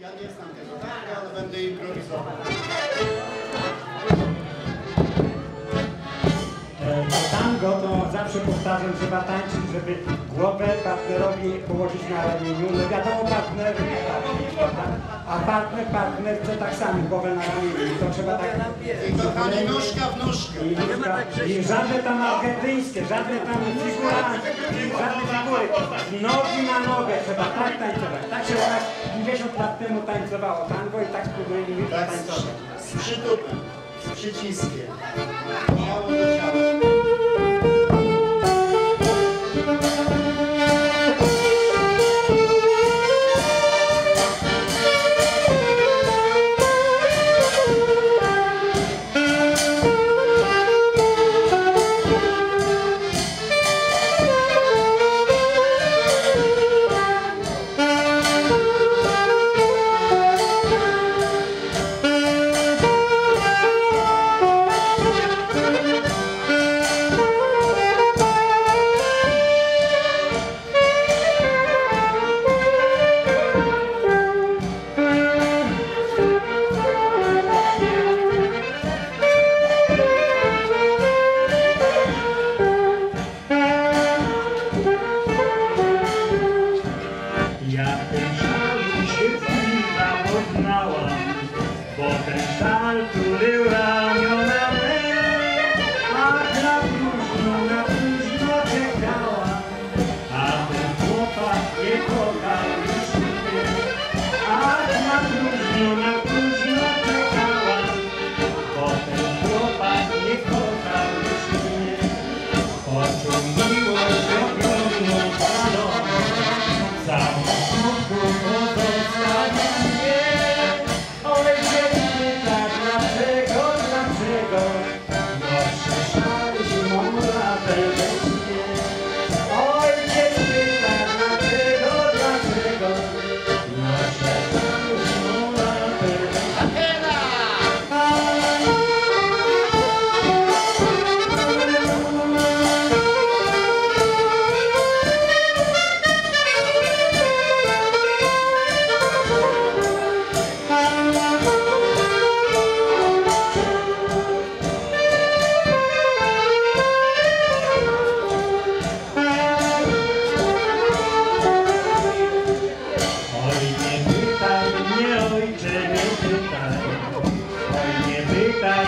Ja nie znam tego tango, ale będę improwizował. E, Tango to zawsze powtarzam, trzeba tańczyć, żeby głowę partnerowi położyć na ramieniu. No wiadomo, partner, a partner partnerce tak samo głowę na ramieniu. To trzeba tak... I kochani, nóżka w nóżkę. I, nóżka, I żadne tam argentyńskie, żadne tam figuranty, żadne figury. Nogi na nogę trzeba tak tańcować. Tak się nas 50 lat temu tańcowało tango i tak spróbujemy już Tak, tańcować. z, przytupem, z przyciskiem. Ciało do ciała.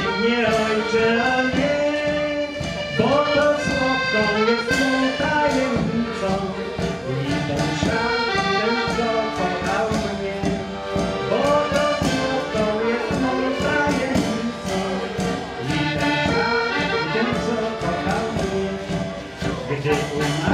mnie ojcze, o nie, bo to słodką jest tą tajemnicą i ten tą szanem, co kochał mnie. Bo to słodką jest tą tajemnicą i ten tą szanem, co kochał mnie. Gdy u